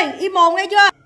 ơi im mồm nghe chưa?